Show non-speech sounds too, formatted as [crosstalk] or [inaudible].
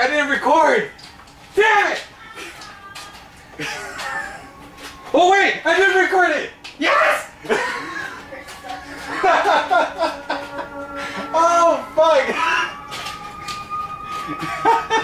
I didn't record! Damn it! [laughs] oh wait, I didn't record it! Yes! [laughs] oh fuck! [laughs]